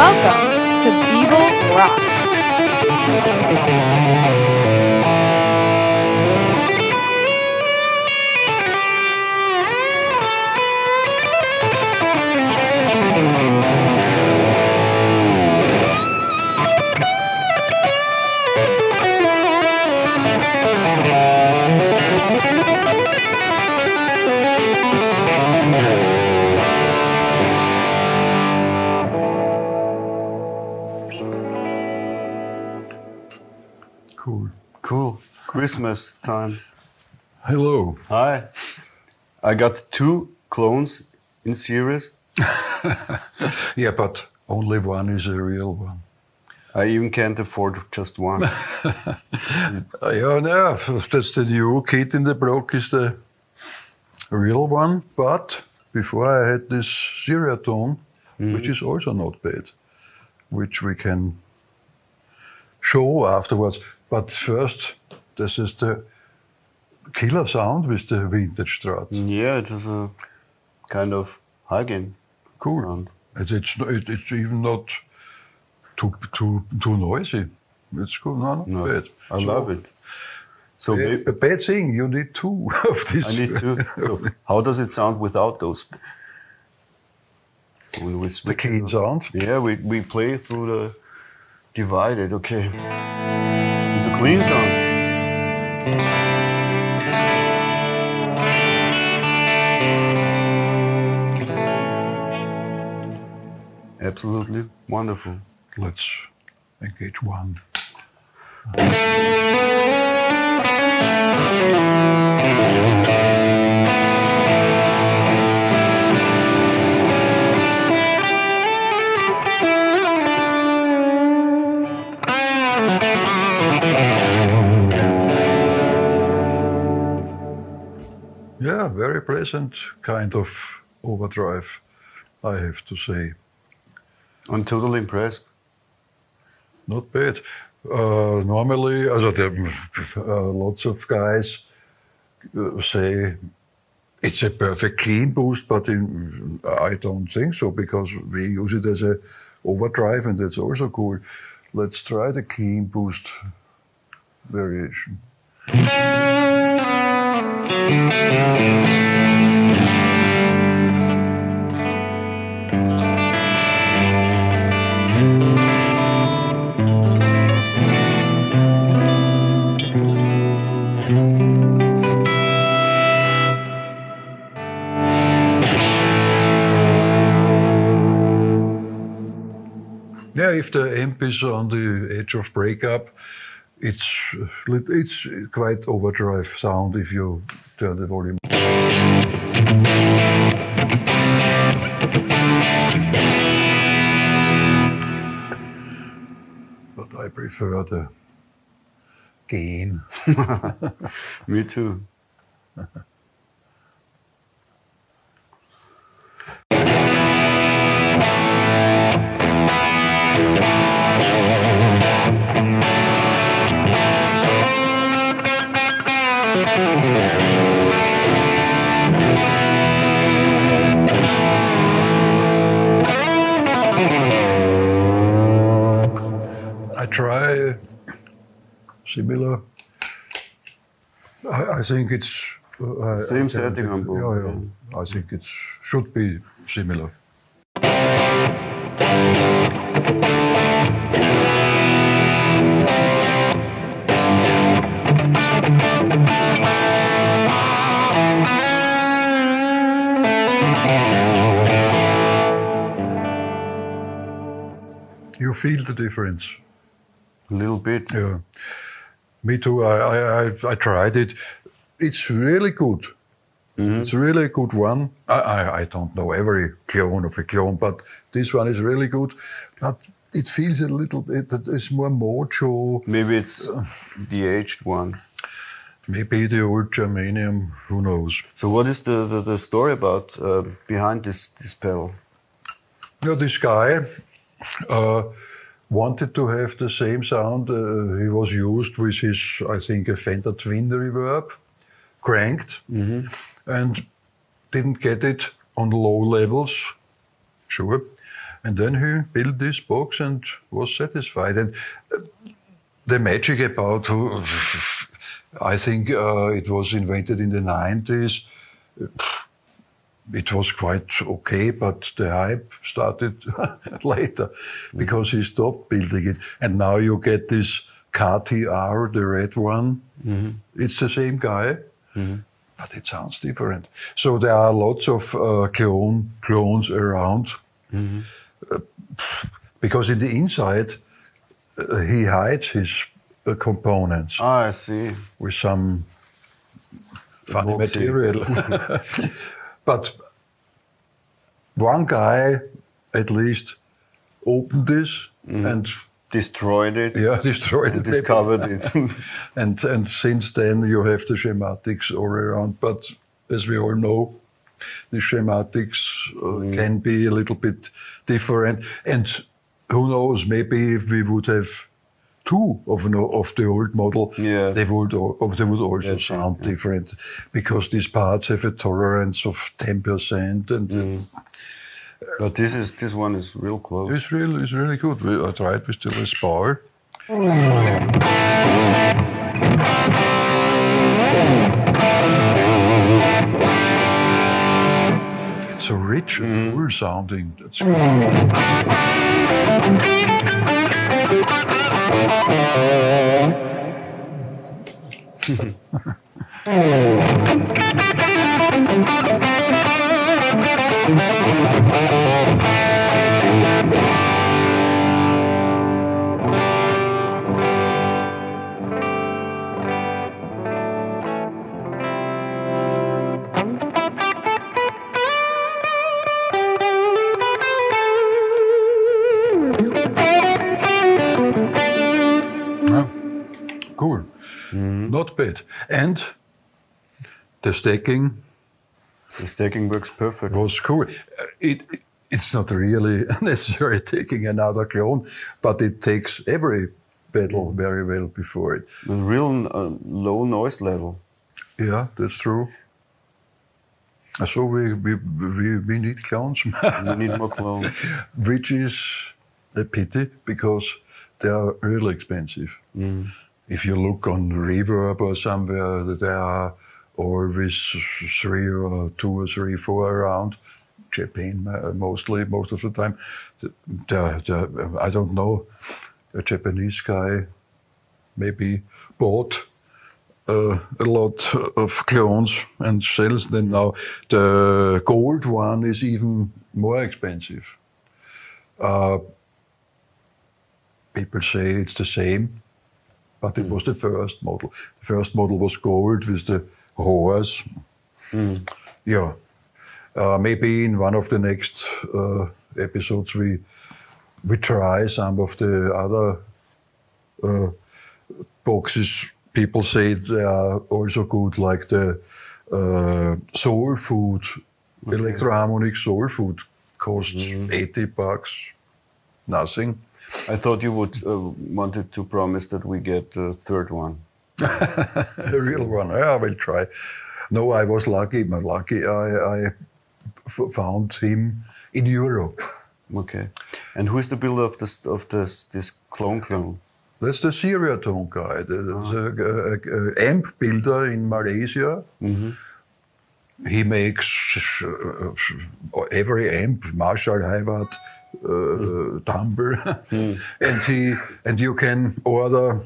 Welcome to Bibl Rocks. Christmas time. Hello. Hi. I got two clones in series. Yeah, but only one is a real one. I even can't afford just one. Uh, yeah, no, that's the new kid in the block is the real one. But before I had this Ceriatone, which is also not bad, which we can show afterwards. But first, this is the killer sound with the er vintage Strat. yeah, it was a kind of hugging. Cool. sound. It, it's, it, it's even not too, too, too noisy. It's good. No, not No, bad. I So, love it. So A, a bad thing, you need two of these. I need two. So how does it sound without those? When we the keen sound. Yeah, we, we play through the divided. Okay. It's a clean sound. Absolutely wonderful. Let's engage one. Pleasant kind of overdrive, I have to say. I'm totally impressed. Not bad. Uh, normally, also there, uh, lots of guys uh, say it's a perfect clean boost, but in, I don't think so because we use it as a overdrive, and that's also cool. Let's try the clean boost variation. Yeah, if the amp is on the edge of breakup, it's it's quite overdrive sound if you turn the volume. But I prefer the gain. Me too. similar. I, I think it's uh, Same I- setting on both, Yeah, yeah. I think it should be similar. You feel the difference. A little bit. Yeah, me too. I, I, I, I tried it. It's really good. It's really a good one. I, I, I don't know every clone of a clone, but this one is really good. But it feels a little bit, it's more mojo. Maybe it's the aged one. Maybe the old germanium, who knows? So what is the, the, the story about uh, behind this, this pedal? Yeah, this guy uh, wanted to have the same sound uh, he was used with his, I think, a Fender Twin reverb, cranked, and didn't get it on low levels, sure. And then he built this box and was satisfied. And uh, the magic about who, I think uh, it was invented in the 90s. It was quite okay, but the hype started later because he stopped building it. And now you get this KTR, the red one. It's the same guy, but it sounds different. So there are lots of uh, clone clones around Uh, because in the inside uh, he hides his uh, components Ah, I see. with some funny material. but one guy at least opened this and Destroyed it. yeah, destroyed and it. discovered it. And and since then you have the schematics all around. But as we all know, the schematics uh, can be a little bit different. And who knows? Maybe if we would have two of an, of the old model, Yeah. they would al- they would also That's right, sound different because these parts have a tolerance of ten percent and. Mm. but this is this one is real close. It's really, it's really good. We, I tried with the Les Paul. It's so rich and mm. full sounding. That's yeah. Mm. Mm-hmm. Not. And the staking. The staking works perfect. was cool. It, it's not really necessary taking another clone, but it takes every pedal very well before it. A real uh, low noise level. Yeah, that's true. Uh, So we we we, we need clones, You need more clones. which is a pity because they are really expensive. If you look on Reverb or somewhere, there are always three or two or three, four around. Japan uh, mostly, most of the time. The, the, the, I don't know. A Japanese guy maybe bought uh, a lot of clones and sells them now. The gold one is even more expensive. Uh, people say it's the same, but it was the first model. The first model was gold with the horse. Yeah. Uh, maybe in one of the next uh, episodes we we try some of the other uh, boxes. People say they are also good, like the uh, soul food, Electro-Harmonix soul food costs 80 bucks, nothing. I thought you would uh, wanted to promise that we get the third one. the real one. Yeah, I will try. No, I was lucky. But lucky, I, found him in Europe. Okay. And who is the builder of this of this this clone clone? That's the Ceriatone guy, the, the uh, amp builder in Malaysia. He makes uh, every amp, Marshall, Hiwatt, uh, hmm. Dumble, hmm. and he and you can order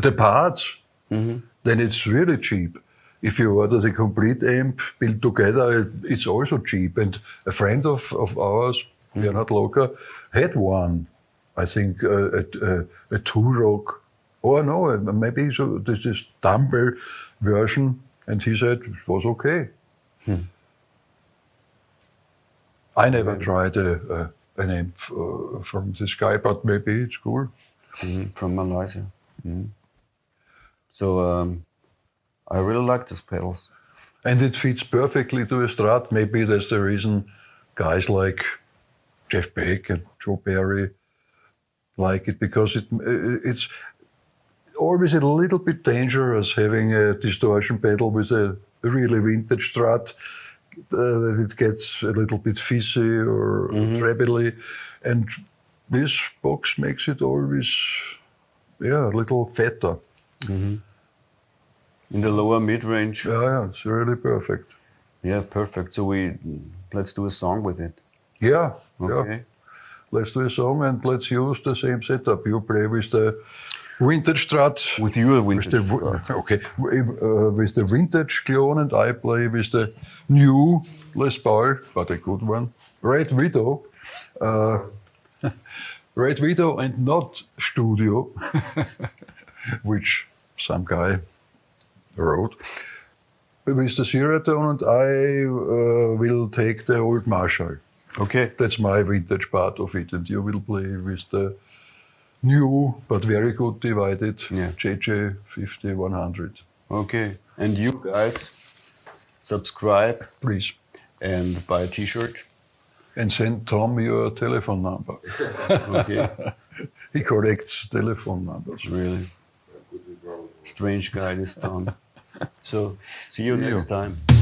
the parts. Mm-hmm. Then it's really cheap. If you order the complete amp built together, it's also cheap. And a friend of, of ours, hmm. Bernhard Locker, had one. I think uh, a, a, a Two-Rock, or no, maybe so this is Dumble version, and he said it was okay. I never tried a, a, an amp uh, from this guy, but maybe it's cool. Mhm, From Malaysia. Mhm. So um, I really like these pedals. And it fits perfectly to a Strat. Maybe that's the reason guys like Jeff Beck and Joe Perry like it because it it's always a little bit dangerous having a distortion pedal with a really vintage Strat. Uh, that it gets a little bit fizzy or trebly, and this box makes it always, yeah, a little fatter. In the lower mid range. Yeah, yeah, it's really perfect. Yeah, perfect. So we let's do a song with it. Yeah, yeah. Okay. Let's do a song and let's use the same setup. You play with the vintage Strat. With your with vintage the, Strat. Okay, uh, with the vintage clone, and I play with the new Les Paul, but a good one, Red Widow. Uh, Red Widow and not Studio, which some guy wrote. With the Ceriatone, and I uh, will take the old Marshall. Okay. That's my vintage part of it, and you will play with the new but very good divided Yeah. JJ 5100. Okay. And you guys subscribe Please. and buy a t-shirt. And send Tom your telephone number. Okay. he collects telephone numbers. really. Strange guy this Tom. So see you See you. next time.